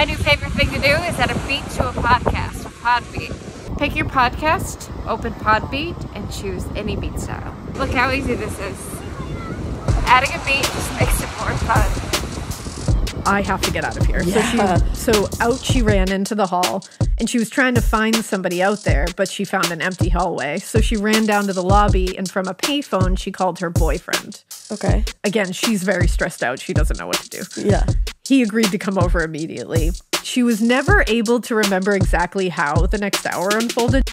My new favorite thing to do is add a beat to a podcast, a Podbeat. Pick your podcast, open Podbeat, and choose any beat style. Look how easy this is. Adding a beat just makes it more fun. I have to get out of here. Yeah. So, she, so out she ran into the hall and she was trying to find somebody out there, but she found an empty hallway. So she ran down to the lobby and from a payphone, she called her boyfriend. Okay. Again, she's very stressed out. She doesn't know what to do. Yeah. He agreed to come over immediately. She was never able to remember exactly how the next hour unfolded.